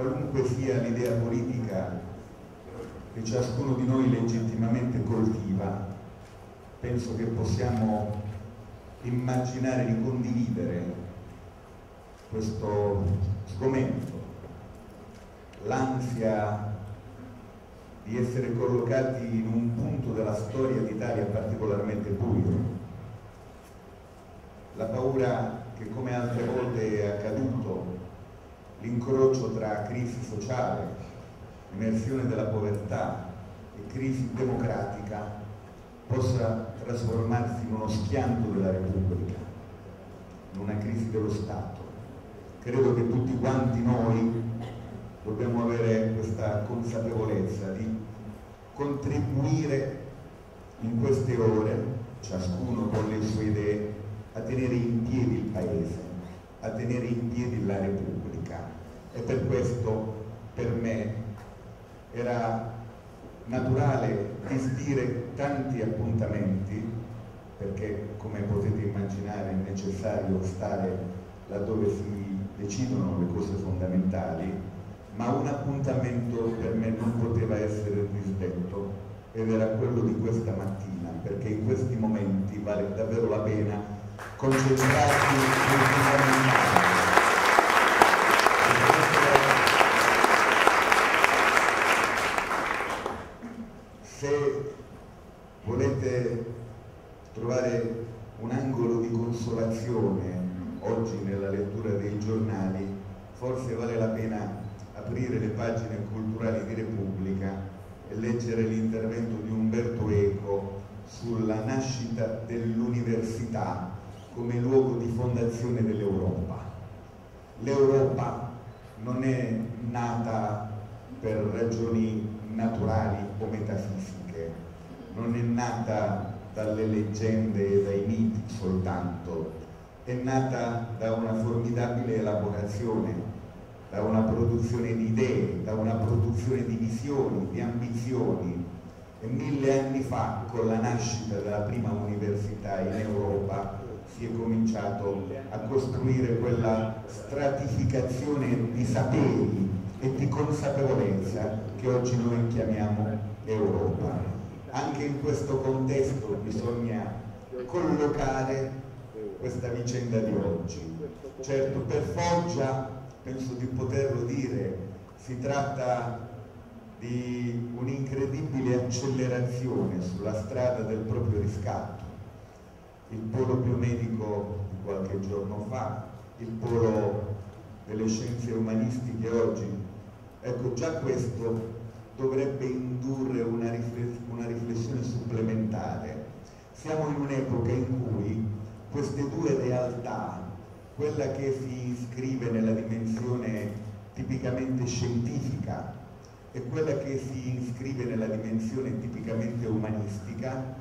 Qualunque sia l'idea politica che ciascuno di noi legittimamente coltiva, penso che possiamo immaginare di condividere questo sgomento, l'ansia di essere collocati in un punto della storia d'Italia particolarmente buio, la paura che come altre volte è accaduto, l'incrocio tra crisi sociale, emersione della povertà e crisi democratica possa trasformarsi in uno schianto della Repubblica, in una crisi dello Stato. Credo che tutti quanti noi dobbiamo avere questa consapevolezza di contribuire in queste ore, ciascuno con le sue idee, a tenere in piedi il Paese, a tenere in piedi la Repubblica. E per questo per me era naturale disdire tanti appuntamenti, perché come potete immaginare è necessario stare laddove si decidono le cose fondamentali, ma un appuntamento per me non poteva essere disdetto ed era quello di questa mattina, perché in questi momenti vale davvero la pena concentrarsi sul fondamentale. Se volete trovare un angolo di consolazione oggi nella lettura dei giornali, forse vale la pena aprire le pagine culturali di Repubblica e leggere l'intervento di Umberto Eco sulla nascita dell'università come luogo di fondazione dell'Europa. L'Europa non è nata per ragioni naturali o metafisiche, non è nata dalle leggende e dai miti soltanto, è nata da una formidabile elaborazione, da una produzione di idee, da una produzione di visioni, di ambizioni. E mille anni fa, con la nascita della prima università in Europa, si è cominciato a costruire quella stratificazione di saperi e di consapevolezza che oggi noi chiamiamo Europa. Anche in questo contesto bisogna collocare questa vicenda di oggi. Certo, per Foggia, penso di poterlo dire, si tratta di un'incredibile accelerazione sulla strada del proprio riscatto. Il polo biomedico di qualche giorno fa, il polo delle scienze umanistiche oggi, ecco già questo dovrebbe indurre una, riflessione supplementare. Siamo in un'epoca in cui queste due realtà, quella che si iscrive nella dimensione tipicamente scientifica e quella che si iscrive nella dimensione tipicamente umanistica,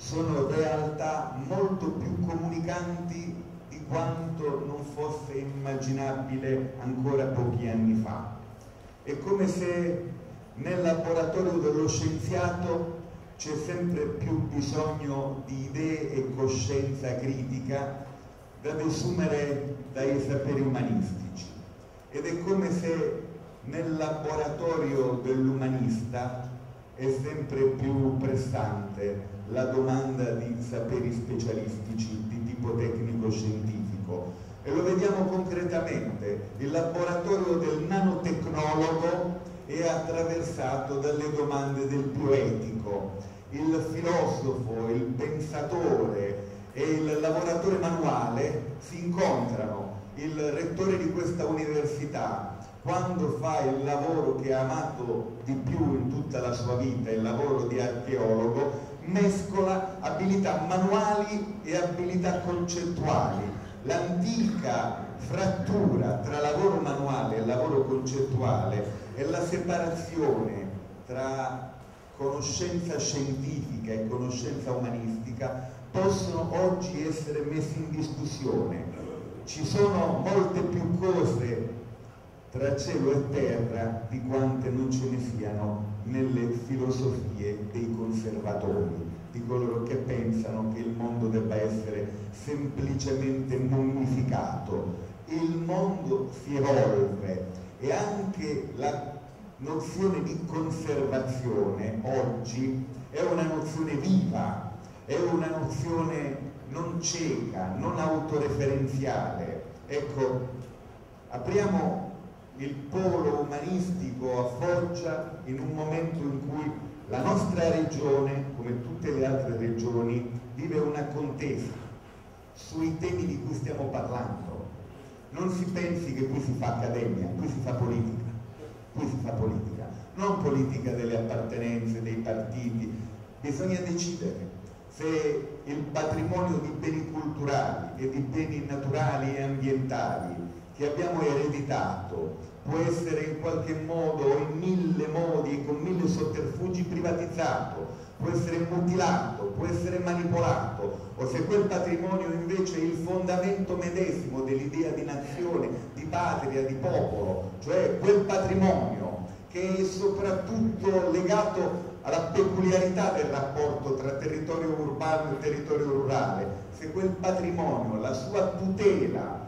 sono realtà molto più comunicanti di quanto non fosse immaginabile ancora pochi anni fa. È come se nel laboratorio dello scienziato c'è sempre più bisogno di idee e coscienza critica da desumere dai saperi umanistici ed è come se nel laboratorio dell'umanista è sempre più pressante la domanda di saperi specialistici di tipo tecnico-scientifico e lo vediamo concretamente, il laboratorio del nanotecnologo è attraversato dalle domande del bioetico, il filosofo, il pensatore e il lavoratore manuale si incontrano. Il rettore di questa università, quando fa il lavoro che ha amato di più in tutta la sua vita, il lavoro di archeologo, mescola abilità manuali e abilità concettuali. L'antica frattura tra lavoro manuale e lavoro concettuale è la separazione tra conoscenza scientifica e conoscenza umanistica possono oggi essere messi in discussione. Ci sono molte più cose tra cielo e terra di quante non ce ne siano nelle filosofie dei conservatori, di coloro che pensano che il mondo debba essere semplicemente mummificato. Il mondo si evolve e anche la nozione di conservazione oggi è una nozione viva, è una nozione non cieca, non autoreferenziale. Ecco, apriamo il polo umanistico a Foggia in un momento in cui la nostra regione, come tutte le altre regioni, vive una contesa sui temi di cui stiamo parlando. Non si pensi che qui si fa accademia, qui si fa politica, qui si fa politica, non politica delle appartenenze, dei partiti, bisogna decidere se il patrimonio di beni culturali e di beni naturali e ambientali che abbiamo ereditato può essere in qualche modo, in mille modi con mille sotterfugi privatizzato, può essere mutilato, può essere manipolato, o se quel patrimonio invece è il fondamento medesimo dell'idea di nazione, di patria, di popolo, cioè quel patrimonio che è soprattutto legato alla peculiarità del rapporto tra territorio urbano e territorio rurale, se quel patrimonio, la sua tutela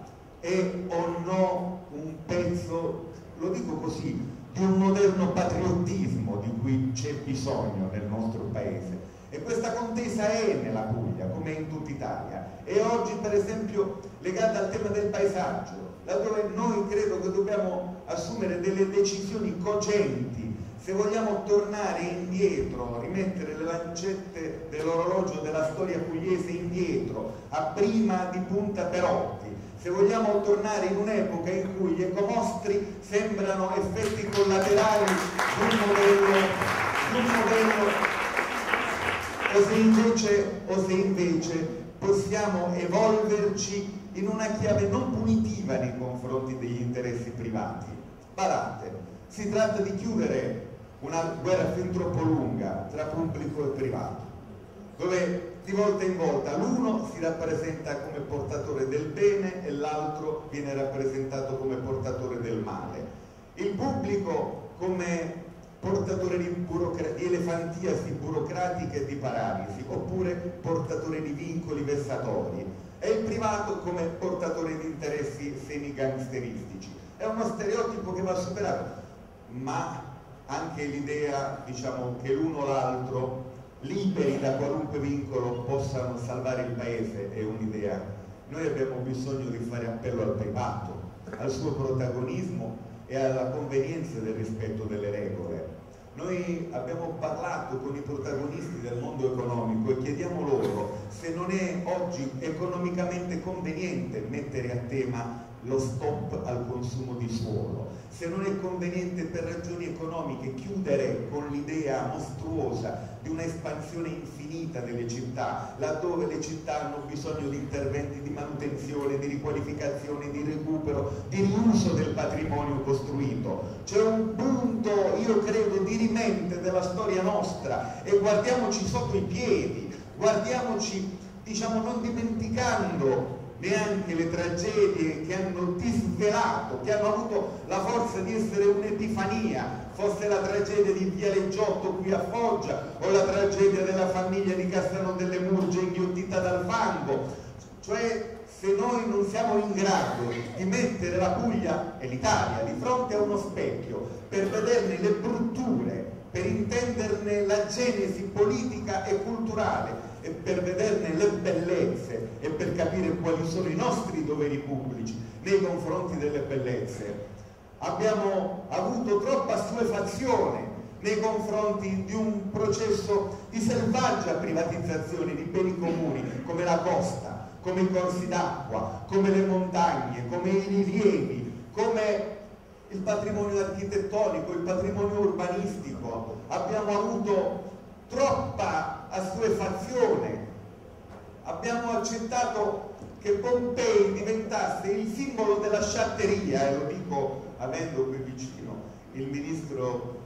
è o no un pezzo, lo dico così, di un moderno patriottismo di cui c'è bisogno nel nostro paese. E questa contesa è nella Puglia, come in tutta Italia. E oggi, per esempio, legata al tema del paesaggio, laddove noi credo che dobbiamo assumere delle decisioni cogenti se vogliamo tornare indietro, rimettere le lancette dell'orologio della storia pugliese indietro, a prima di Punta Perotti, se vogliamo tornare in un'epoca in cui gli ecomostri sembrano effetti collaterali di un modello, di un modello o, se invece, o se invece possiamo evolverci in una chiave non punitiva nei confronti degli interessi privati. Badate, si tratta di chiudere una guerra fin troppo lunga tra pubblico e privato, dove di volta in volta l'uno si rappresenta come portatore del bene e l'altro viene rappresentato come portatore del male. Il pubblico come portatore di, di elefantiasi burocratica e di paralisi, oppure portatore di vincoli vessatori, e il privato come portatore di interessi semi-gangsteristici. È uno stereotipo che va superato, ma anche l'idea diciamo, che l'uno o l'altro liberi da qualunque vincolo possano salvare il paese è un'idea. Noi abbiamo bisogno di fare appello al privato, al suo protagonismo e alla convenienza del rispetto delle regole. Noi abbiamo parlato con i protagonisti del mondo economico e chiediamo loro se non è oggi economicamente conveniente mettere a tema lo stop al consumo di suolo, se non è conveniente per ragioni economiche chiudere con l'idea mostruosa di un'espansione infinita delle città, laddove le città hanno bisogno di interventi di manutenzione, di riqualificazione, di recupero, di riuso del patrimonio costruito. C'è un punto, io credo, di rimente della storia nostra e guardiamoci sotto i piedi, guardiamoci, diciamo, non dimenticando neanche le tragedie che hanno disvelato, che hanno avuto la forza di essere un'epifania, fosse la tragedia di Viale Giotto qui a Foggia o la tragedia della famiglia di Castano delle Murge inghiottita dal fango. Cioè se noi non siamo in grado di mettere la Puglia e l'Italia di fronte a uno specchio per vederne le brutture, la genesi politica e culturale e per vederne le bellezze e per capire quali sono i nostri doveri pubblici nei confronti delle bellezze. Abbiamo avuto troppa stupefazione nei confronti di un processo di selvaggia privatizzazione di beni comuni come la costa, come i corsi d'acqua, come le montagne, come i rilievi, come il patrimonio architettonico, il patrimonio urbanistico. Abbiamo avuto troppa assuefazione. Abbiamo accettato che Pompei diventasse il simbolo della sciatteria, e lo dico avendo qui vicino il ministro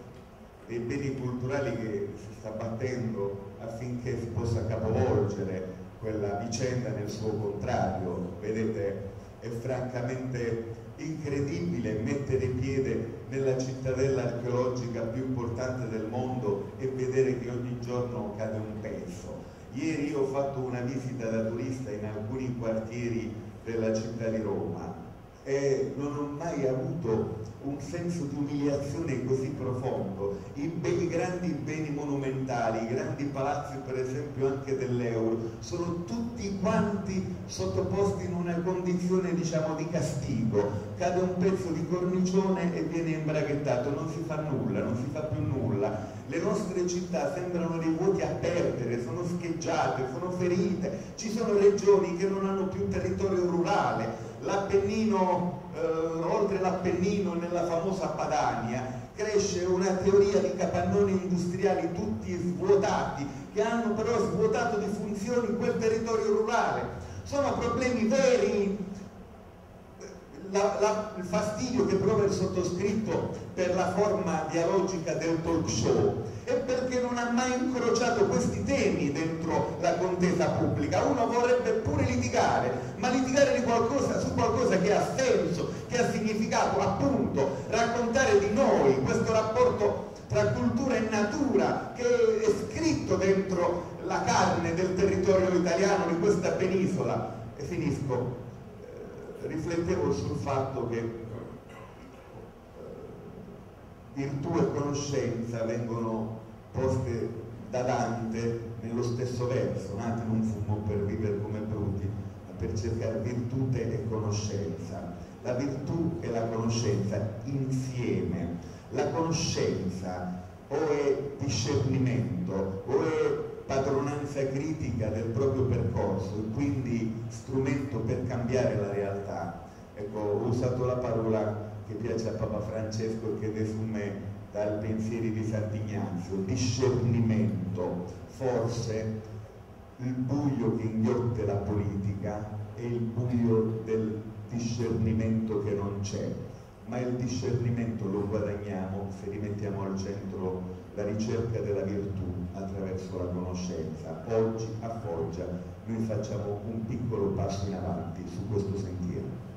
dei beni culturali che si sta battendo affinché si possa capovolgere quella vicenda nel suo contrario. Vedete, è francamente incredibile mettere piede nella cittadella archeologica più importante del mondo e vedere che ogni giorno cade un pezzo. Ieri ho fatto una visita da turista in alcuni quartieri della città di Roma e non ho mai avuto un senso di umiliazione così profondo. I, I, grandi beni monumentali, i grandi palazzi per esempio anche dell'euro, sono tutti quanti sottoposti in una condizione diciamo di castigo. Cade un pezzo di cornicione e viene imbraghettato, non si fa nulla, non si fa più nulla. Le nostre città sembrano dei vuoti a perdere, sono scheggiate, sono ferite, ci sono regioni che non hanno più territorio rurale, l'Appennino, eh, oltre l'Appennino nella famosa Padania, cresce una teoria di capannoni industriali tutti svuotati, che hanno però svuotato di funzioni quel territorio rurale. Sono problemi veri la, la, il fastidio che prova il sottoscritto per la forma dialogica del talk show è perché non ha mai incrociato questi temi dentro la contesa pubblica. Uno vorrebbe pure litigare, ma litigare qualcosa, su qualcosa che ha senso, che ha significato, appunto, raccontare di noi questo rapporto tra cultura e natura che è scritto dentro la carne del territorio italiano, di questa penisola. E finisco riflettevo sul fatto che eh, virtù e conoscenza vengono poste da Dante nello stesso verso, Dante non fumo per vivere come bruti, ma per cercare virtute e conoscenza. La virtù e la conoscenza insieme. La conoscenza o è discernimento o è padronanza critica del proprio percorso e quindi strumento per cambiare la realtà. Ecco, ho usato la parola che piace a Papa Francesco e che desume dal pensieri di Sant'Ignazio, discernimento, forse il buio che inghiotte la politica è il buio del discernimento che non c'è, ma il discernimento lo guadagniamo se rimettiamo al centro la ricerca della virtù attraverso la conoscenza. Oggi a Foggia noi facciamo un piccolo passo in avanti su questo sentiero.